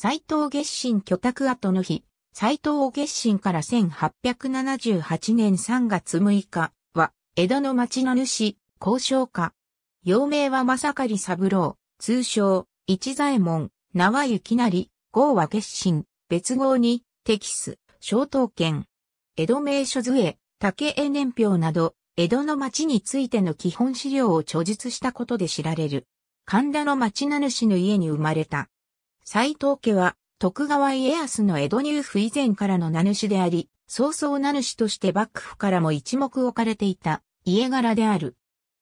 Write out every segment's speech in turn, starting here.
斎藤月神居宅後の日、斎藤月神から1878年3月6日は、江戸の町の主、交渉家。幼名は正狩三郎、通称、一左衛門、縄幸成、号は月神、別号に、テキス、小刀剣。江戸名所図絵、竹絵年表など、江戸の町についての基本資料を著述したことで知られる。神田の町名主の家に生まれた。斎藤家は、徳川家康の江戸入府以前からの名主であり、早々名主として幕府からも一目置かれていた家柄である。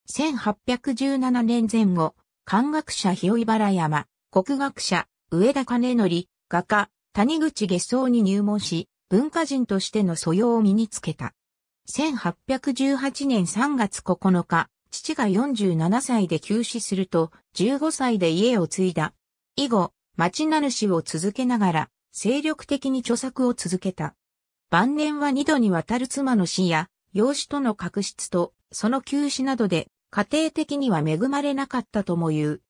1817年前後、漢学者日追原山、国学者上田兼則、画家谷口下層に入門し、文化人としての素養を身につけた。1818年3月9日、父が47歳で急死すると、15歳で家を継いだ。以後、町名主を続けながら、精力的に著作を続けた。晩年は二度にわたる妻の死や、養子との確執と、その休止などで、家庭的には恵まれなかったとも言う。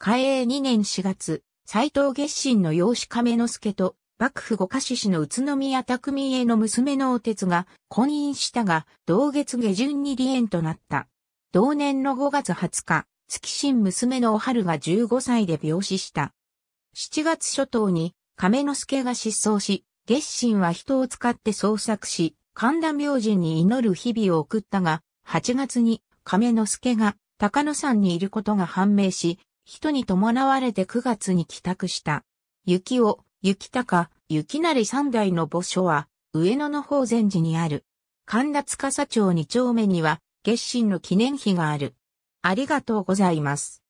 嘉永2年4月、斎藤月神の養子亀之助と、幕府五家志士の宇都宮匠への娘のお鉄が婚姻したが、同月下旬に離縁となった。同年の5月20日、月神娘のお春が15歳で病死した。7月初頭に亀之助が失踪し、月神は人を使って捜索し、神田明神に祈る日々を送ったが、8月に亀之助が高野山にいることが判明し、人に伴われて9月に帰宅した。雪を、雪高、雪なり三代の墓所は、上野の方禅寺にある。神田司町二丁目には、月神の記念碑がある。ありがとうございます。